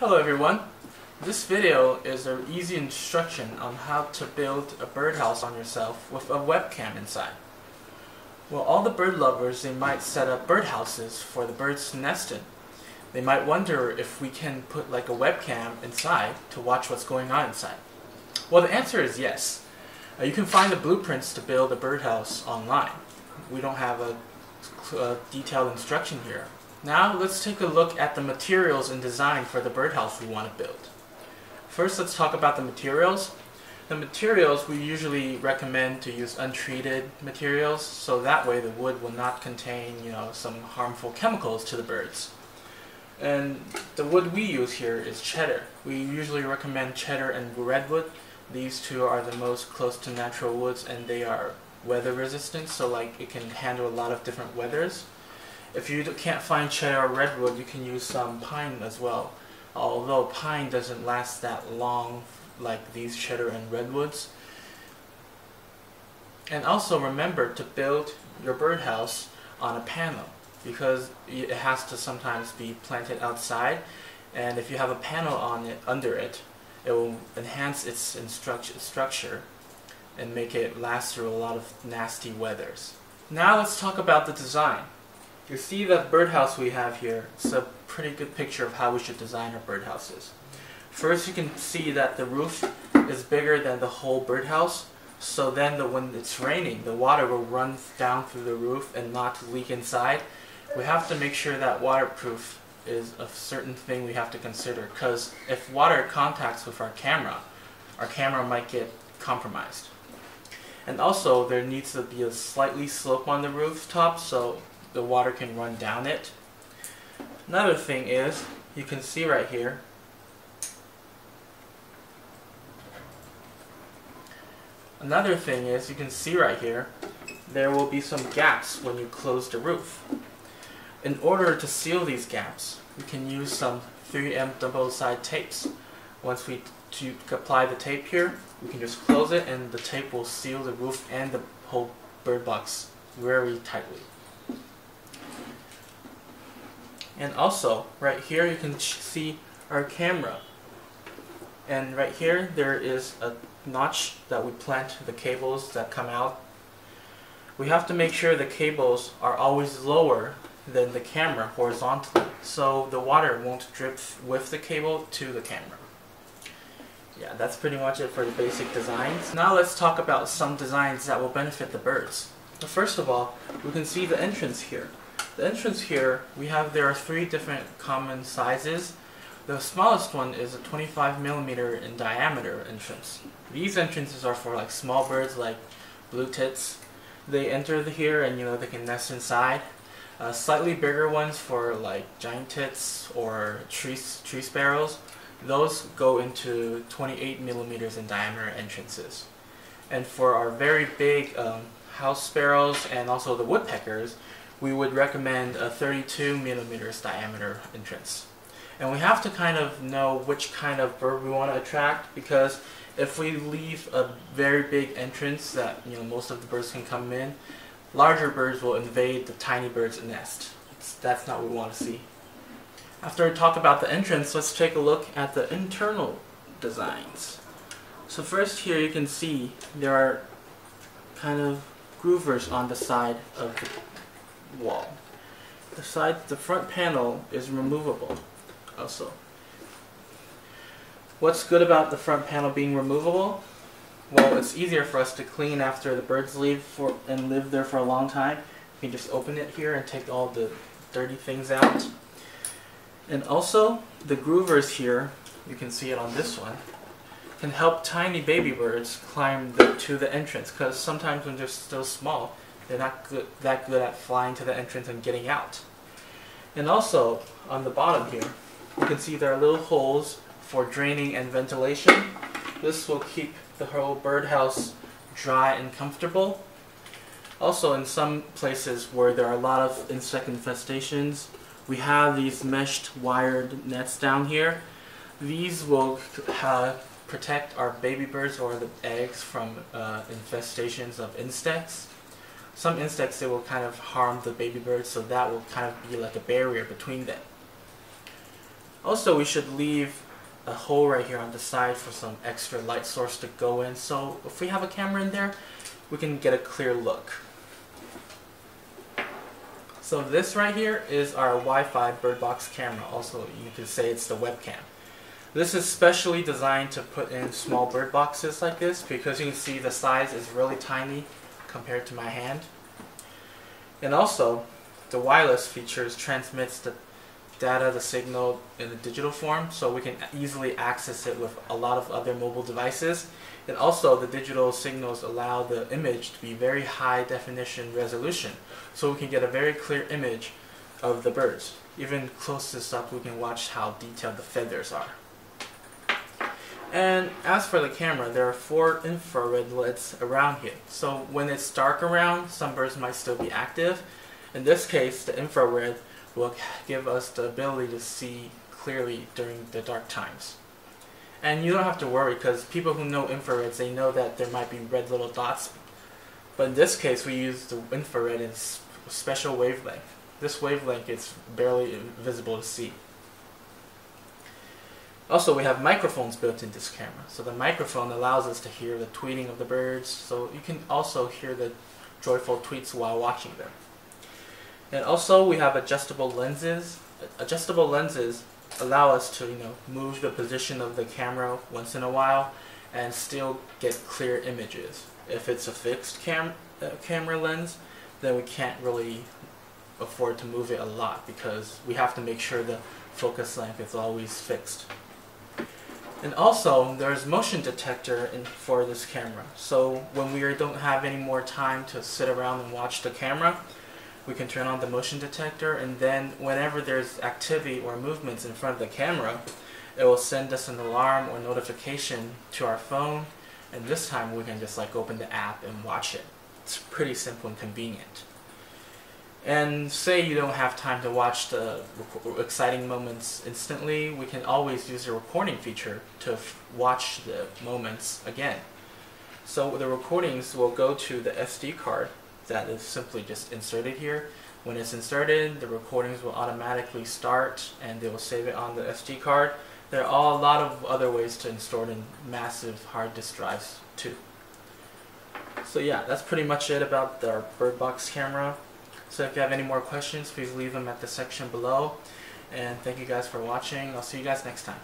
Hello everyone. This video is an easy instruction on how to build a birdhouse on yourself with a webcam inside. Well, all the bird lovers, they might set up birdhouses for the birds to nest in. They might wonder if we can put like a webcam inside to watch what's going on inside. Well, the answer is yes. Uh, you can find the blueprints to build a birdhouse online. We don't have a, a detailed instruction here. Now let's take a look at the materials and design for the birdhouse we want to build. First let's talk about the materials. The materials we usually recommend to use untreated materials so that way the wood will not contain you know some harmful chemicals to the birds. And the wood we use here is cedar. We usually recommend cedar and redwood. These two are the most close to natural woods and they are weather resistant so like it can handle a lot of different weathers. If you can't find cedar or redwood, you can use some pine as well. Although pine doesn't last that long like these cedar and redwoods. And also remember to build your birdhouse on a panel because it has to sometimes be planted outside and if you have a panel on it under it it will enhance its structure and make it last through a lot of nasty weathers. Now let's talk about the design. You see that birdhouse we have here, it's a pretty good picture of how we should design our birdhouses. First you can see that the roof is bigger than the whole birdhouse, so then the, when it's raining, the water will run down through the roof and not leak inside. We have to make sure that waterproof is a certain thing we have to consider, because if water contacts with our camera, our camera might get compromised. And also, there needs to be a slightly slope on the rooftop, so the water can run down it. Another thing is, you can see right here, Another thing is, you can see right here, there will be some gaps when you close the roof. In order to seal these gaps, we can use some 3M double-side tapes. Once we to apply the tape here, we can just close it and the tape will seal the roof and the whole bird box very tightly. And also, right here you can see our camera. And right here there is a notch that we plant the cables that come out. We have to make sure the cables are always lower than the camera horizontally so the water won't drip with the cable to the camera. Yeah, that's pretty much it for the basic designs. Now let's talk about some designs that will benefit the birds. First of all, we can see the entrance here. The entrance here, we have, there are three different common sizes. The smallest one is a 25 millimeter in diameter entrance. These entrances are for like small birds like blue tits. They enter the here and you know they can nest inside. Uh, slightly bigger ones for like giant tits or tree, tree sparrows. Those go into 28 millimeters in diameter entrances. And for our very big um, house sparrows and also the woodpeckers, we would recommend a 32 millimeters diameter entrance. And we have to kind of know which kind of bird we want to attract because if we leave a very big entrance that you know most of the birds can come in, larger birds will invade the tiny bird's nest. That's not what we want to see. After we talk about the entrance, let's take a look at the internal designs. So first here you can see there are kind of groovers on the side of the wall. The side, the front panel is removable also. What's good about the front panel being removable? Well, it's easier for us to clean after the birds leave for and live there for a long time. We can just open it here and take all the dirty things out. And also, the groovers here, you can see it on this one, can help tiny baby birds climb the, to the entrance because sometimes when they're still small, they're not good, that good at flying to the entrance and getting out. And also, on the bottom here, you can see there are little holes for draining and ventilation. This will keep the whole birdhouse dry and comfortable. Also, in some places where there are a lot of insect infestations, we have these meshed wired nets down here. These will uh, protect our baby birds or the eggs from uh, infestations of insects some insects, they will kind of harm the baby birds, so that will kind of be like a barrier between them. Also, we should leave a hole right here on the side for some extra light source to go in. So if we have a camera in there, we can get a clear look. So this right here is our Wi-Fi bird box camera. Also, you could say it's the webcam. This is specially designed to put in small bird boxes like this because you can see the size is really tiny compared to my hand. And also, the wireless features transmits the data, the signal in a digital form, so we can easily access it with a lot of other mobile devices. And also, the digital signals allow the image to be very high definition resolution, so we can get a very clear image of the birds. Even close closest up, we can watch how detailed the feathers are. And as for the camera, there are four infrared LEDs around here. So when it's dark around, some birds might still be active. In this case, the infrared will give us the ability to see clearly during the dark times. And you don't have to worry because people who know infrareds, they know that there might be red little dots. But in this case, we use the infrared in special wavelength. This wavelength is barely visible to see. Also, we have microphones built in this camera. So the microphone allows us to hear the tweeting of the birds. So you can also hear the joyful tweets while watching them. And also, we have adjustable lenses. Adjustable lenses allow us to, you know, move the position of the camera once in a while and still get clear images. If it's a fixed cam uh, camera lens, then we can't really afford to move it a lot because we have to make sure the focus length is always fixed. And also, there's motion detector in, for this camera. So when we don't have any more time to sit around and watch the camera, we can turn on the motion detector and then whenever there's activity or movements in front of the camera, it will send us an alarm or notification to our phone and this time we can just like open the app and watch it. It's pretty simple and convenient. And say you don't have time to watch the exciting moments instantly, we can always use the recording feature to watch the moments again. So the recordings will go to the SD card that is simply just inserted here. When it's inserted, the recordings will automatically start and they will save it on the SD card. There are a lot of other ways to install it in massive hard disk drives too. So yeah, that's pretty much it about our BirdBox camera. So if you have any more questions, please leave them at the section below. And thank you guys for watching. I'll see you guys next time.